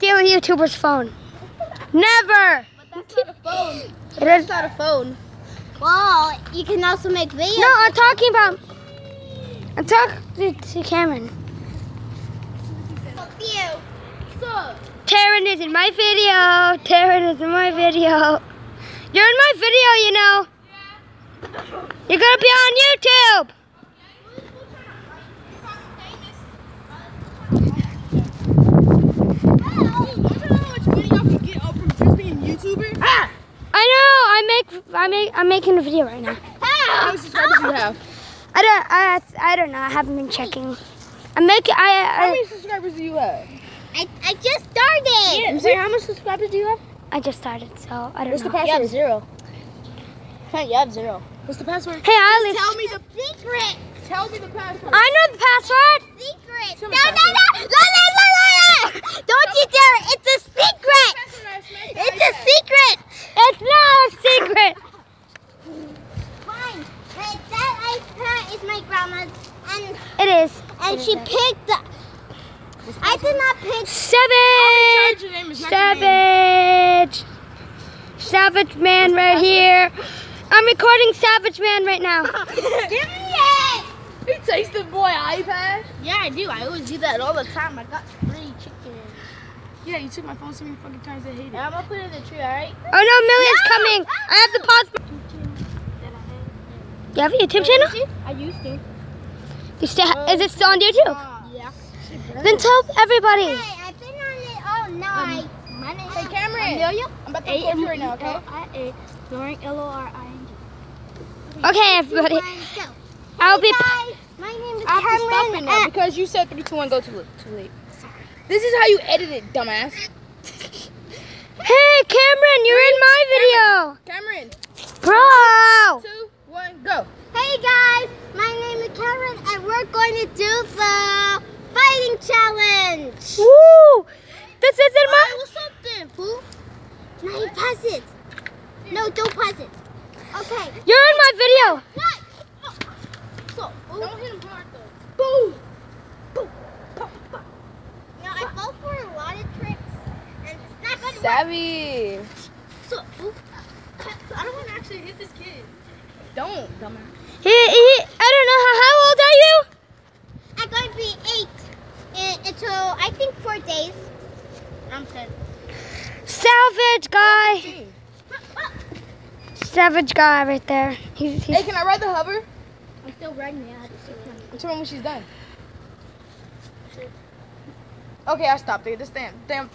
steal a YouTuber's phone. Never. But that's not a phone. It That's is. not a phone. Well, you can also make videos. No, I'm talking about. I'm talking to Cameron. Fuck you. So, Taryn is in my video. Taryn is in my video. You're in my video, you know. You're gonna be on YouTube. Ah! I know. I make. I make. I'm making a video right now. Ah! How many subscribers do you have? I don't. I. I don't know. I haven't been checking. I make. I. How I, many subscribers do you have? I, I just started. Yeah, Wait, how much subscribers do you have? I just started, so I don't What's the know. password? zero. You have zero. What's the password? Hey, Alice. Tell me the Secret. tell me the password. I know the password. Secret. No, no, no. La, la, la, la, la. Don't you dare. It's a secret. It's a secret. It's not a secret. Fine. But that iPad is my grandma's. And, It is. and she picked the... I did not pick... Savage. Your name is not your name. Savage. Savage man right here. I'm recording Savage man right now. Give me it. You taste the boy iPad? Yeah, I do. I always do that all the time. I got free chicken. Yeah, you took my phone so many fucking times I hate it. Yeah, I'm gonna put it in the tree, alright? Oh no, Millions No. coming. I have to pause. You have a YouTube channel? I used to. You still ha- is it still on YouTube? Yeah. Then tell everybody. Hey, I've been on it all night. Um, my name Hey, Cameron. Amelia. I'm about to record you right now, okay? During L-O-R-I-N-G. Okay, everybody. Go. I'll be. Guys, my name is I have to stop it now because you said 3, 2, 1, go too late. Too late. This is how you edit it, dumbass. Hey, Cameron, you're in my video. Cameron, Bro. 2, 1, go. Hey guys, my name is Cameron and we're going to do the fighting challenge. Woo. This isn't my. what's up then, fool? Now you pass it. No, don't pass it. Okay. You're in my video. What? So, oh. Don't hit him hard though. Boom. You know, I fall for a lot of tricks and it's not going to work. Savvy. So, ooh, I don't want to actually hit this kid. Don't, dumbass. He, he, I don't know. How, how old are you? I'm going to be eight in, until I think four days. I'm ten. Savage guy. Team. Savage guy right there. He's, he's Hey, can I ride the hover? I'm still riding it. I had to sit down. I'll turn when she's done. Okay, I stopped it. This damn, damn